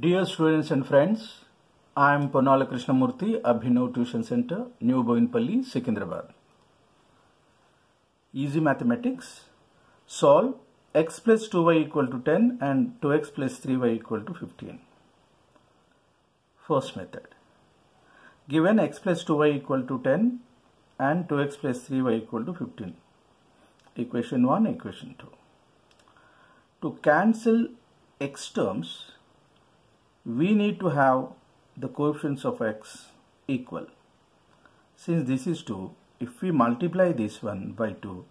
Dear students and friends, I am Ponnala Krishnamurthy, Abhinav Tuition Center, New Boinpalli, Secunderabad. Easy mathematics. Solve x plus 2y equal to 10 and 2x plus 3y equal to 15. First method. Given x plus 2y equal to 10 and 2x plus 3y equal to 15. Equation 1, equation 2. To cancel x terms, we need to have the coefficients of x equal. Since this is 2, if we multiply this one by 2,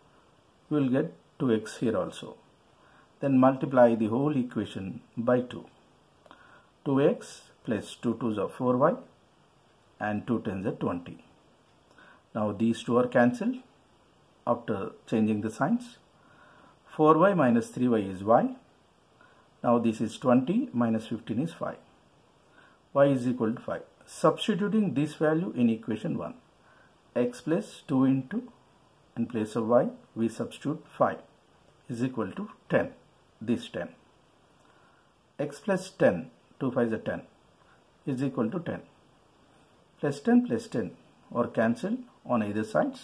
we will get 2x here also. Then multiply the whole equation by 2. 2x plus 2 2s are 4y and 2 10s are 20. Now these two are cancelled after changing the signs. 4y minus 3y is y. Now this is 20 minus 15 is 5. y is equal to 5. Substituting this value in equation 1. x plus 2 into in place of y we substitute 5 is equal to 10. This 10. x plus 10 2 5 is 10 is equal to 10 plus 10 plus 10 or cancel on either sides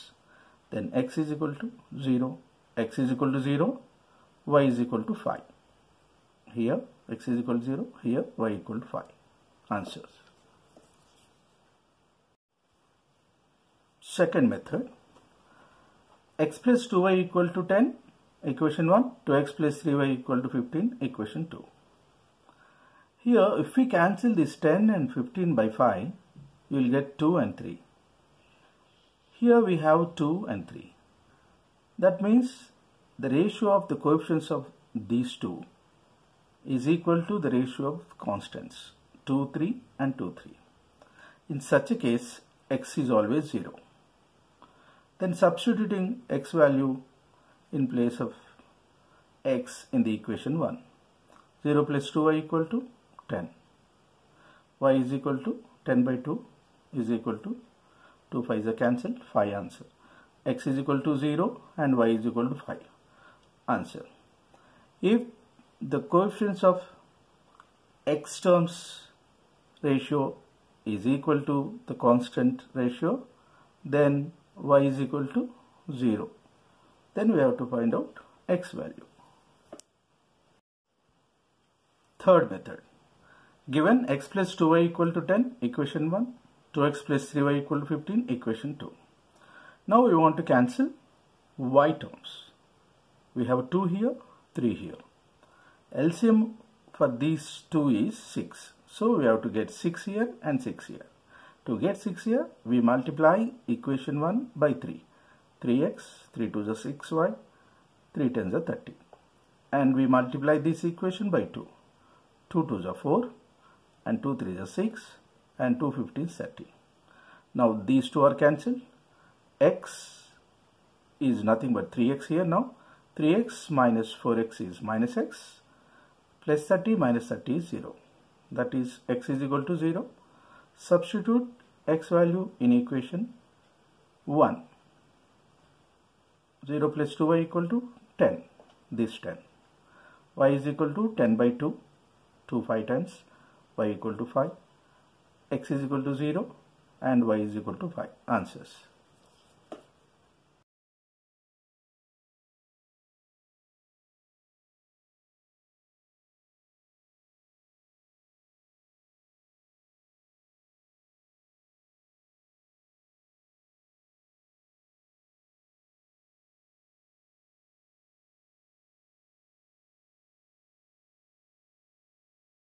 then x is equal to 0 x is equal to 0 y is equal to 5 here x is equal to 0 here y equal to 5 answers. Second method. x plus 2y equal to 10 equation 1 2x plus 3y equal to 15 equation 2 here if we cancel this 10 and 15 by 5 you will get 2 and 3 here we have 2 and 3 that means the ratio of the coefficients of these two is equal to the ratio of constants 2 3 and 2 3 in such a case x is always 0 then substituting x value in place of x in the equation 1 0 plus 2y equal to 10 y is equal to 10 by 2 is equal to 2 5 is a cancel 5 answer. x is equal to 0 and y is equal to 5 answer. If the coefficients of x terms ratio is equal to the constant ratio then y is equal to 0 then we have to find out x value. Third method. Given x plus 2y equal to 10 equation 1 2x plus 3y equal to 15 equation 2 now we want to cancel y terms. We have 2 here 3 here LCM for these two is 6 so we have to get 6 here and 6 here. To get 6 here we multiply equation 1 by 3 3x 3 to the 6y 3 10s are 30 and we multiply this equation by 2 2 to the 4 and 2 3 is 6 and 2 15 is 30 now these two are cancelled. X is nothing but 3x here now. 3x minus 4x is minus x plus 30 minus 30 is 0 that is x is equal to 0 substitute x value in equation 1 0 plus 2y equal to 10 this 10 y is equal to 10 by 2 2 5 times y equal to 5 x is equal to 0 and y is equal to 5 answers